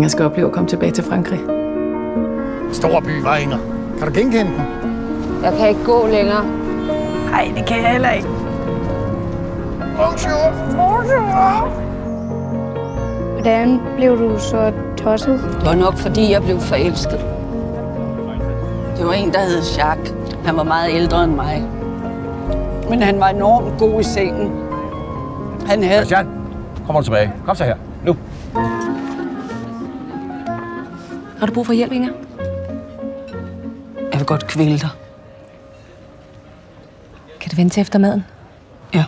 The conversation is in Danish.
Inger skal opleve at komme tilbage til Frankrig. Storby var Inger. Kan du genkende den? Jeg kan ikke gå længere. Nej, det kan jeg heller ikke. Bonjour. Bonjour. Hvordan blev du så tosset? Det var nok, fordi jeg blev forelsket. Det var en, der hed Jacques. Han var meget ældre end mig. Men han var enormt god i sengen. Han havde... Christian, kommer du tilbage. Kom så her. Nu. Har du brug for hjælp, Inger? Jeg vil godt kvæle dig. Kan du vente efter maden? Ja.